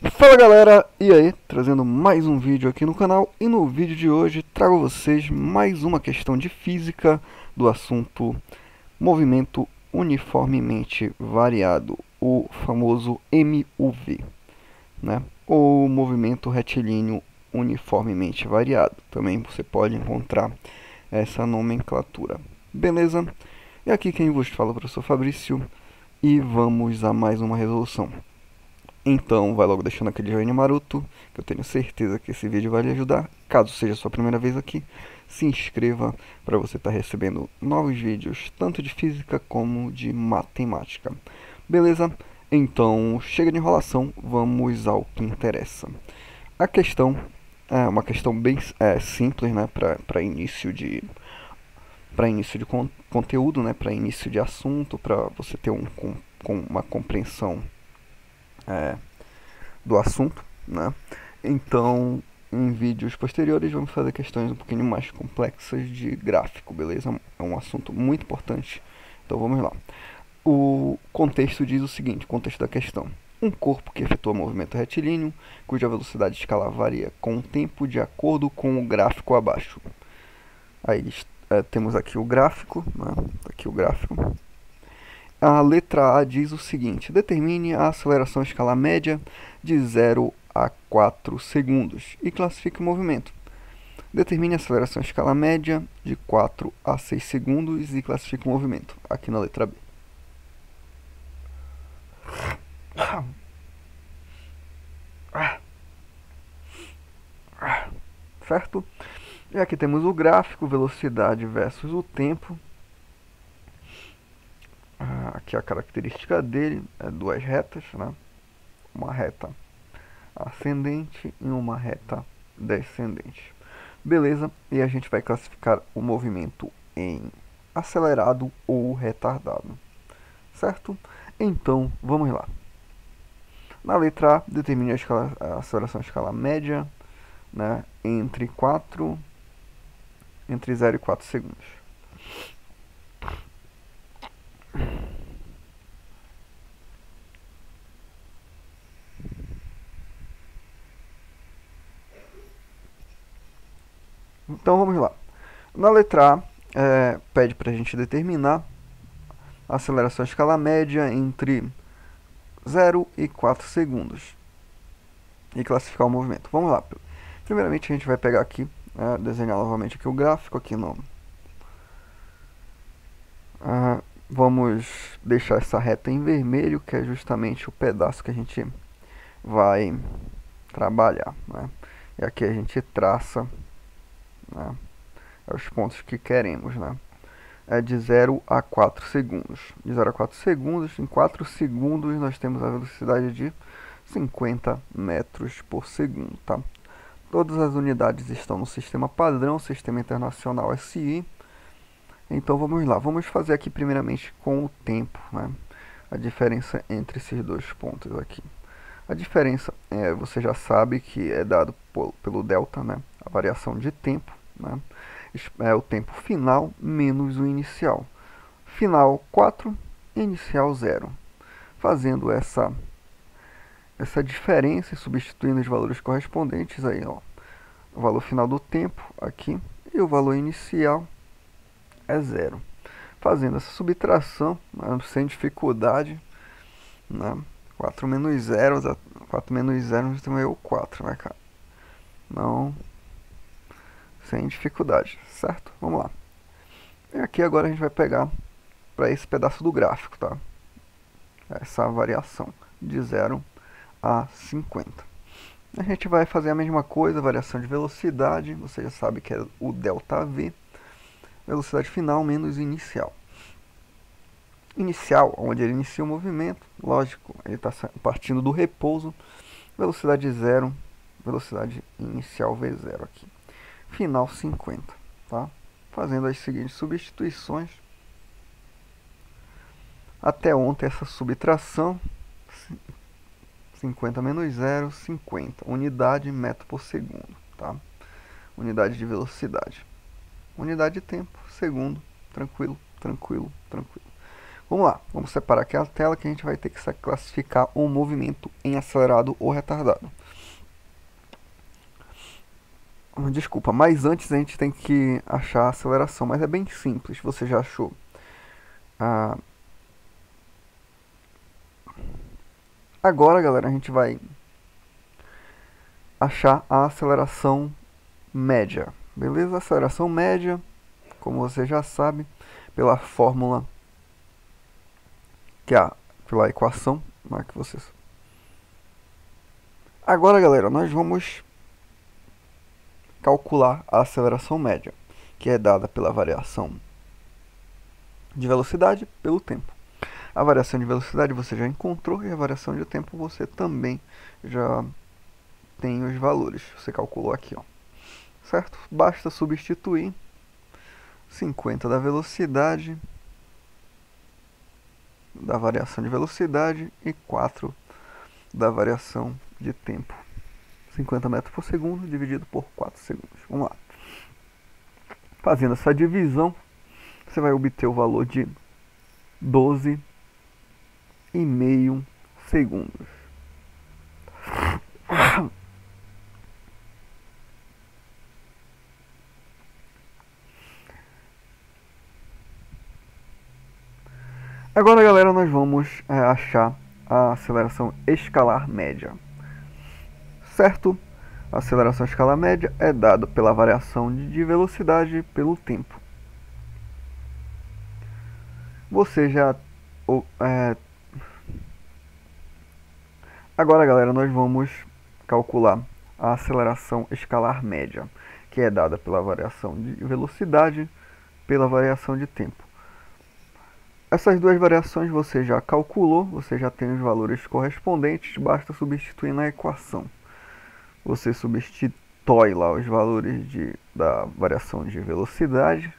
Fala galera, e aí, trazendo mais um vídeo aqui no canal e no vídeo de hoje trago a vocês mais uma questão de física do assunto movimento uniformemente variado, o famoso MUV, né? ou movimento retilíneo uniformemente variado, também você pode encontrar essa nomenclatura, beleza? E aqui quem vos fala é o professor Fabrício e vamos a mais uma resolução. Então, vai logo deixando aquele joinha maroto, que eu tenho certeza que esse vídeo vai lhe ajudar. Caso seja a sua primeira vez aqui, se inscreva para você estar tá recebendo novos vídeos, tanto de física como de matemática. Beleza? Então, chega de enrolação, vamos ao que interessa. A questão é uma questão bem é, simples, né, para início de para início de con conteúdo, né, para início de assunto, para você ter um, com, com uma compreensão é, do assunto, né? Então, em vídeos posteriores vamos fazer questões um pouquinho mais complexas de gráfico, beleza? É um assunto muito importante. Então vamos lá. O contexto diz o seguinte, o contexto da questão. Um corpo que efetua movimento retilíneo, cuja velocidade escalar varia com o tempo de acordo com o gráfico abaixo. Aí é, temos aqui o gráfico, né? aqui o gráfico. A letra A diz o seguinte: determine a aceleração escalar média de 0 a 4 segundos e classifique o movimento. Determine a aceleração escalar média de 4 a 6 segundos e classifique o movimento, aqui na letra B. Certo? E aqui temos o gráfico, velocidade versus o tempo. Aqui a característica dele é duas retas, né? Uma reta ascendente e uma reta descendente. Beleza? E a gente vai classificar o movimento em acelerado ou retardado. Certo? Então, vamos lá. Na letra A, determine a, escala, a aceleração escala média né, entre 4 entre 0 e 4 segundos. Então vamos lá. Na letra A, é, pede para a gente determinar a aceleração a escala média entre 0 e 4 segundos e classificar o movimento. Vamos lá. Primeiramente a gente vai pegar aqui, é, desenhar novamente aqui o gráfico aqui no... Uh, vamos deixar essa reta em vermelho, que é justamente o pedaço que a gente vai trabalhar. Né? E aqui a gente traça né? É os pontos que queremos, né? É de 0 a 4 segundos. De 0 a 4 segundos, em 4 segundos nós temos a velocidade de 50 metros por segundo, tá? Todas as unidades estão no sistema padrão, sistema internacional SI. Então vamos lá, vamos fazer aqui primeiramente com o tempo, né? A diferença entre esses dois pontos aqui. A diferença, é, você já sabe que é dado pelo delta, né? A variação de tempo né? É o tempo final menos o inicial. Final 4, inicial 0. Fazendo essa, essa diferença e substituindo os valores correspondentes aí, ó. O valor final do tempo aqui e o valor inicial é zero. Fazendo essa subtração né, sem dificuldade, né? 4 menos 0, 4 menos 0, nós temos aí o 4, né, cara? Não sem dificuldade, certo? Vamos lá. E aqui agora a gente vai pegar para esse pedaço do gráfico, tá? Essa variação de 0 a 50. A gente vai fazer a mesma coisa, variação de velocidade, você já sabe que é o ΔV, velocidade final menos inicial. Inicial, onde ele inicia o movimento, lógico, ele está partindo do repouso, velocidade zero, velocidade inicial V0 aqui final 50, tá? Fazendo as seguintes substituições. Até ontem essa subtração 50 menos 0, 50. Unidade metro por segundo, tá? Unidade de velocidade. Unidade de tempo, segundo, tranquilo, tranquilo, tranquilo. Vamos lá, vamos separar aqui a tela que a gente vai ter que classificar um movimento em acelerado ou retardado. Desculpa, mas antes a gente tem que achar a aceleração, mas é bem simples, você já achou. Ah, agora, galera, a gente vai achar a aceleração média. Beleza? Aceleração média, como você já sabe, pela fórmula que é a, pela equação né, que vocês. Agora, galera, nós vamos calcular a aceleração média, que é dada pela variação de velocidade pelo tempo. A variação de velocidade você já encontrou e a variação de tempo você também já tem os valores. Você calculou aqui, ó. Certo? Basta substituir 50 da velocidade da variação de velocidade e 4 da variação de tempo. 50 metros por segundo dividido por 4 segundos. Vamos lá. Fazendo essa divisão, você vai obter o valor de 12,5 segundos. Agora, galera, nós vamos é, achar a aceleração escalar média. Certo? A aceleração escalar média é dada pela variação de velocidade pelo tempo. Você já... É... Agora, galera, nós vamos calcular a aceleração escalar média, que é dada pela variação de velocidade pela variação de tempo. Essas duas variações você já calculou, você já tem os valores correspondentes, basta substituir na equação. Você substitui lá os valores de, da variação de velocidade,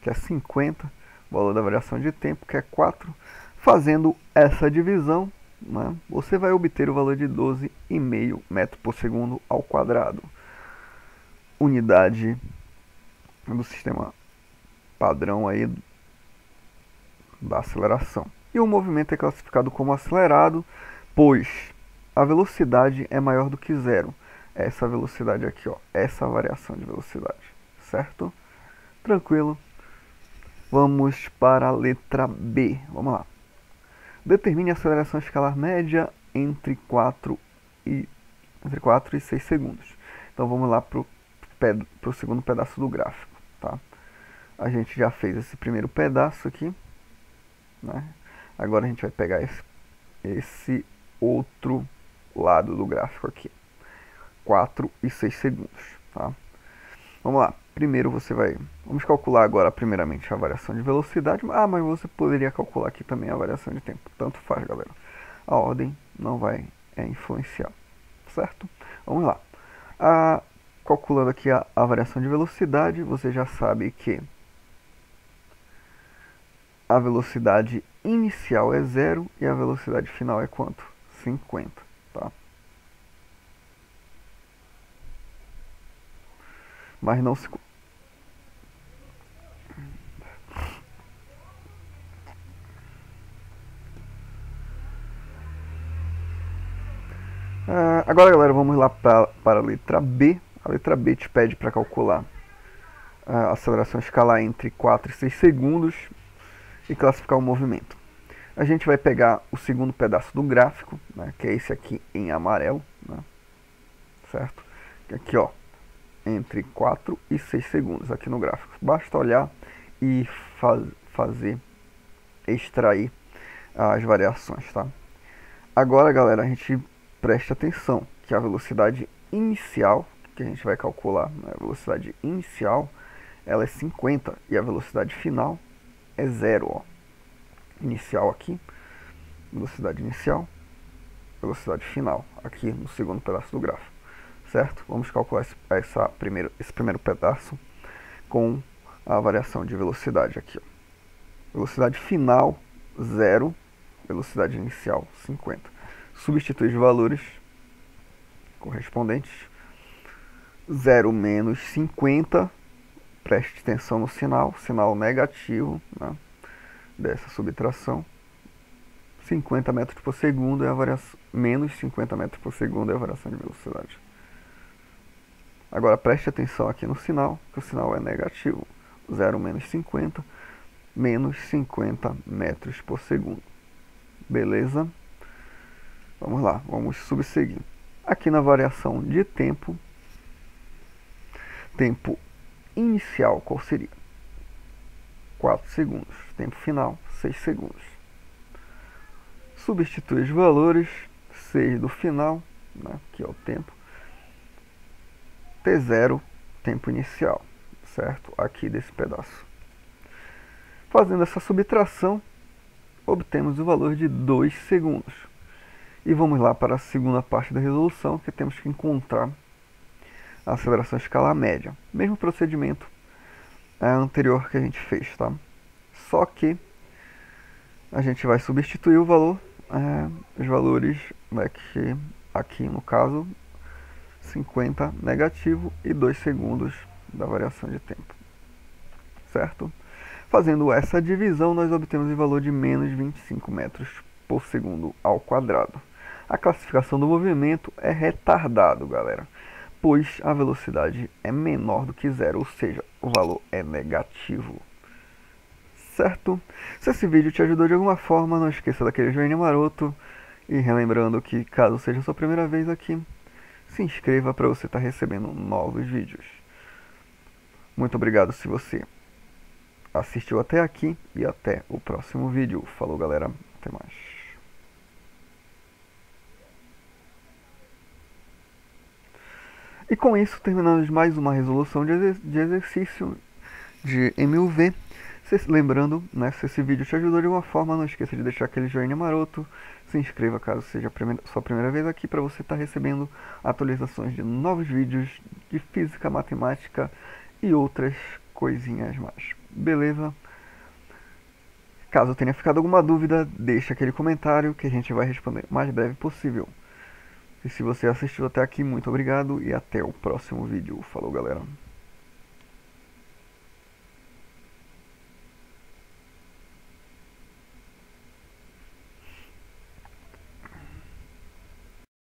que é 50, o valor da variação de tempo, que é 4. Fazendo essa divisão, né, você vai obter o valor de 12,5 metros por segundo ao quadrado. Unidade do sistema padrão aí da aceleração. E o movimento é classificado como acelerado, pois a velocidade é maior do que zero. Essa velocidade aqui, ó, essa variação de velocidade, certo? Tranquilo. Vamos para a letra B. Vamos lá. Determine a aceleração escalar média entre 4 e, entre 4 e 6 segundos. Então vamos lá para o segundo pedaço do gráfico. Tá? A gente já fez esse primeiro pedaço aqui. Né? Agora a gente vai pegar esse, esse outro lado do gráfico aqui. 4 e 6 segundos. Tá? Vamos lá. Primeiro você vai... Vamos calcular agora primeiramente a variação de velocidade. Ah, mas você poderia calcular aqui também a variação de tempo. Tanto faz, galera. A ordem não vai é, influenciar. Certo? Vamos lá. Ah, calculando aqui a, a variação de velocidade, você já sabe que a velocidade inicial é zero e a velocidade final é quanto? 50, tá? Mas não se... Uh, agora, galera, vamos lá para a letra B. A letra B te pede para calcular a aceleração escalar entre 4 e 6 segundos e classificar o movimento. A gente vai pegar o segundo pedaço do gráfico, né, que é esse aqui em amarelo, né, certo? Aqui, ó, entre 4 e 6 segundos aqui no gráfico. Basta olhar e faz, fazer, extrair as variações, tá? Agora, galera, a gente presta atenção que a velocidade inicial, que a gente vai calcular, né, a velocidade inicial, ela é 50 e a velocidade final é zero, ó. Inicial aqui, velocidade inicial, velocidade final, aqui no segundo pedaço do gráfico, certo? Vamos calcular esse, essa primeiro, esse primeiro pedaço com a variação de velocidade aqui, ó. Velocidade final, zero, velocidade inicial, 50. Substitui os valores correspondentes, 0 menos 50 preste atenção no sinal, sinal negativo, né? dessa subtração, 50 metros por segundo é a variação, menos 50 metros por segundo é a variação de velocidade. Agora preste atenção aqui no sinal, que o sinal é negativo. 0 menos 50, menos 50 metros por segundo. Beleza? Vamos lá, vamos subseguir. Aqui na variação de tempo, tempo inicial, qual seria? 4 segundos. Tempo final, 6 segundos. Substitui os valores, 6 do final, né, que é o tempo, T0, tempo inicial, certo? Aqui desse pedaço. Fazendo essa subtração, obtemos o valor de 2 segundos. E vamos lá para a segunda parte da resolução, que temos que encontrar a aceleração escalar média. Mesmo procedimento é, anterior que a gente fez, tá? Só que a gente vai substituir o valor, é, os valores né, que aqui no caso 50 negativo e 2 segundos da variação de tempo. Certo? Fazendo essa divisão, nós obtemos o valor de menos 25 metros por segundo ao quadrado. A classificação do movimento é retardado, galera, pois a velocidade é menor do que zero, ou seja, o valor é negativo. Certo? Se esse vídeo te ajudou de alguma forma, não esqueça daquele joinha maroto. E relembrando que, caso seja a sua primeira vez aqui, se inscreva para você estar tá recebendo novos vídeos. Muito obrigado se você assistiu até aqui e até o próximo vídeo. Falou galera, até mais. E com isso terminamos mais uma resolução de, de exercício de MUV. lembrando, né, se esse vídeo te ajudou de alguma forma, não esqueça de deixar aquele joinha maroto, se inscreva caso seja primeira, sua primeira vez aqui para você estar tá recebendo atualizações de novos vídeos de física, matemática e outras coisinhas mais. Beleza? Caso tenha ficado alguma dúvida, deixe aquele comentário que a gente vai responder o mais breve possível. E se você assistiu até aqui, muito obrigado e até o próximo vídeo. Falou, galera.